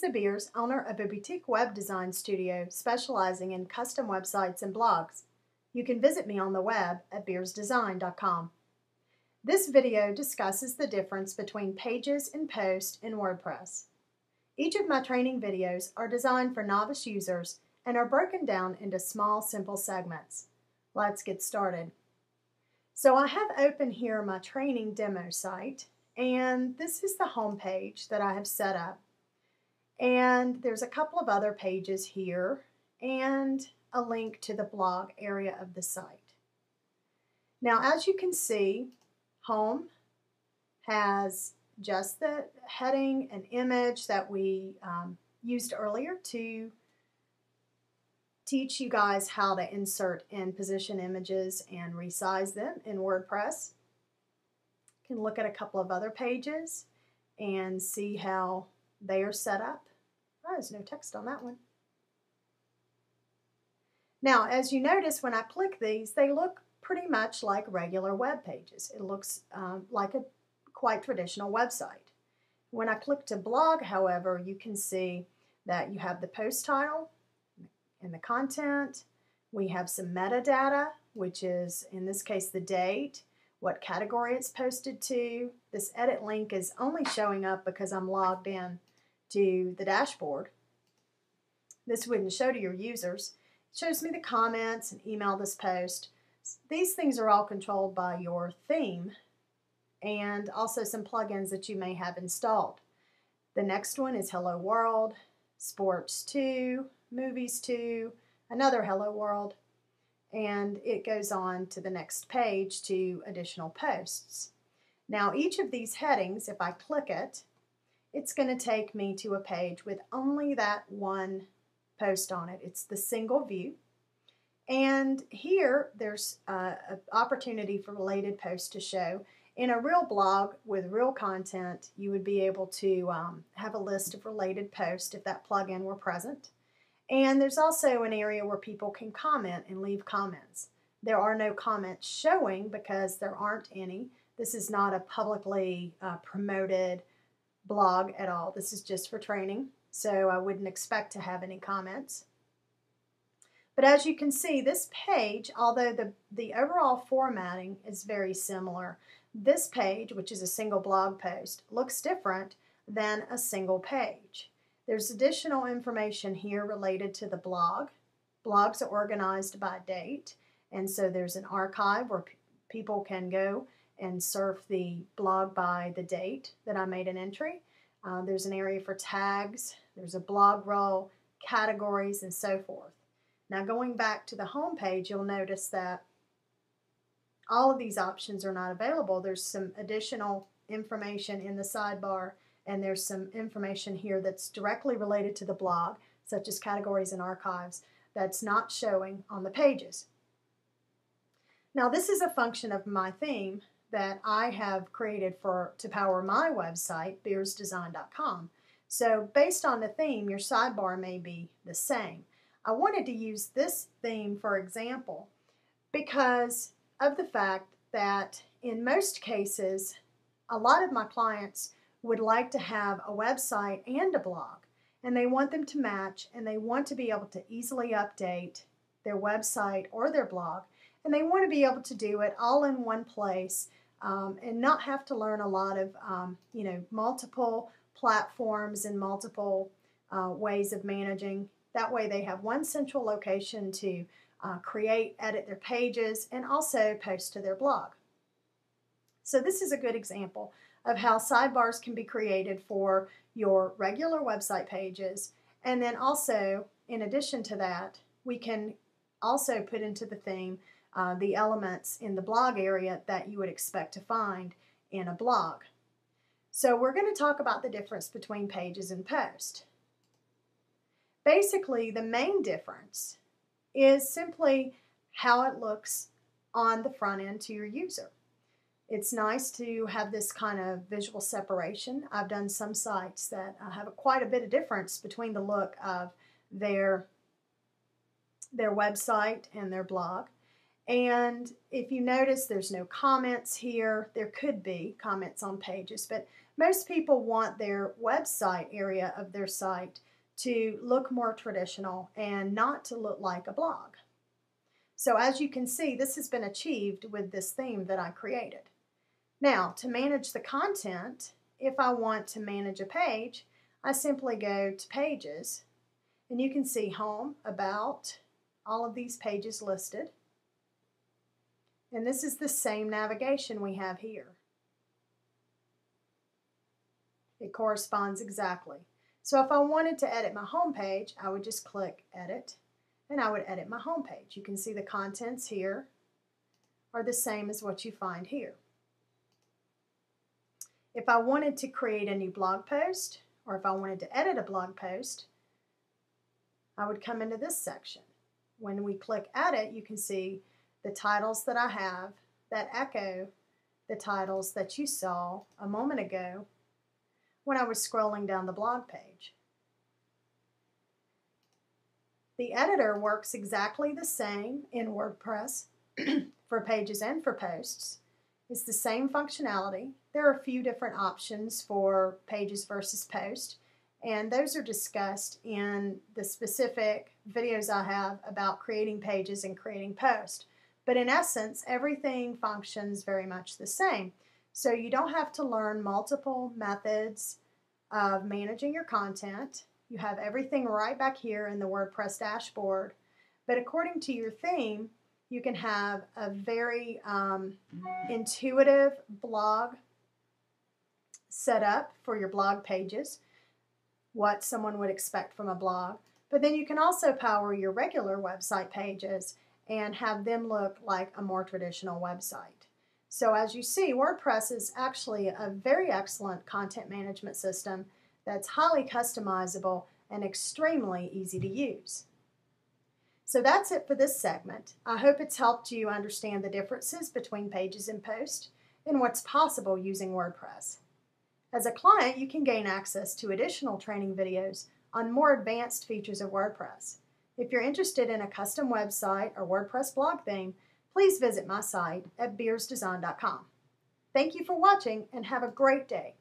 Lisa Beers, owner of a boutique web design studio specializing in custom websites and blogs. You can visit me on the web at beersdesign.com. This video discusses the difference between pages and posts in WordPress. Each of my training videos are designed for novice users and are broken down into small, simple segments. Let's get started. So I have open here my training demo site, and this is the home page that I have set up. And there's a couple of other pages here and a link to the blog area of the site. Now, as you can see, home has just the heading and image that we um, used earlier to teach you guys how to insert and position images and resize them in WordPress. You can look at a couple of other pages and see how they are set up. Oh, there's no text on that one. Now, as you notice, when I click these, they look pretty much like regular web pages. It looks um, like a quite traditional website. When I click to blog, however, you can see that you have the post title and the content. We have some metadata, which is, in this case, the date, what category it's posted to. This edit link is only showing up because I'm logged in to the dashboard. This wouldn't show to your users. It shows me the comments and email this post. These things are all controlled by your theme and also some plugins that you may have installed. The next one is Hello World, Sports 2, Movies 2, another Hello World, and it goes on to the next page to additional posts. Now each of these headings, if I click it, it's going to take me to a page with only that one post on it. It's the single view. And here there's an opportunity for related posts to show. In a real blog with real content, you would be able to um, have a list of related posts if that plugin were present. And there's also an area where people can comment and leave comments. There are no comments showing because there aren't any. This is not a publicly uh, promoted blog at all. This is just for training, so I wouldn't expect to have any comments. But as you can see, this page, although the, the overall formatting is very similar, this page, which is a single blog post, looks different than a single page. There's additional information here related to the blog. Blogs are organized by date, and so there's an archive where people can go and surf the blog by the date that I made an entry. Uh, there's an area for tags, there's a blog roll, categories, and so forth. Now going back to the home page, you'll notice that all of these options are not available. There's some additional information in the sidebar and there's some information here that's directly related to the blog, such as categories and archives, that's not showing on the pages. Now this is a function of my theme that I have created for to power my website, beersdesign.com. So based on the theme, your sidebar may be the same. I wanted to use this theme for example because of the fact that in most cases, a lot of my clients would like to have a website and a blog, and they want them to match, and they want to be able to easily update their website or their blog, and they want to be able to do it all in one place um, and not have to learn a lot of, um, you know, multiple platforms and multiple uh, ways of managing. That way they have one central location to uh, create, edit their pages, and also post to their blog. So this is a good example of how sidebars can be created for your regular website pages. And then also, in addition to that, we can also put into the theme uh, the elements in the blog area that you would expect to find in a blog. So we're going to talk about the difference between pages and post. Basically, the main difference is simply how it looks on the front end to your user. It's nice to have this kind of visual separation. I've done some sites that uh, have quite a bit of difference between the look of their, their website and their blog. And if you notice, there's no comments here. There could be comments on pages, but Most people want their website area of their site to look more traditional and not to look like a blog. So as you can see, this has been achieved with this theme that I created. Now, to manage the content, if I want to manage a page, I simply go to Pages, and you can see Home, About, all of these pages listed. And this is the same navigation we have here. It corresponds exactly. So if I wanted to edit my home page, I would just click Edit, and I would edit my home page. You can see the contents here are the same as what you find here. If I wanted to create a new blog post, or if I wanted to edit a blog post, I would come into this section. When we click Edit, you can see the titles that I have that echo the titles that you saw a moment ago when I was scrolling down the blog page. The editor works exactly the same in WordPress for pages and for posts. It's the same functionality. There are a few different options for pages versus post, and those are discussed in the specific videos I have about creating pages and creating posts. But in essence, everything functions very much the same. So you don't have to learn multiple methods of managing your content. You have everything right back here in the WordPress dashboard. But according to your theme, you can have a very um, intuitive blog set up for your blog pages, what someone would expect from a blog. But then you can also power your regular website pages and have them look like a more traditional website. So as you see, WordPress is actually a very excellent content management system that's highly customizable and extremely easy to use. So that's it for this segment. I hope it's helped you understand the differences between Pages and posts and what's possible using WordPress. As a client, you can gain access to additional training videos on more advanced features of WordPress. If you're interested in a custom website or WordPress blog theme, please visit my site at beersdesign.com. Thank you for watching and have a great day.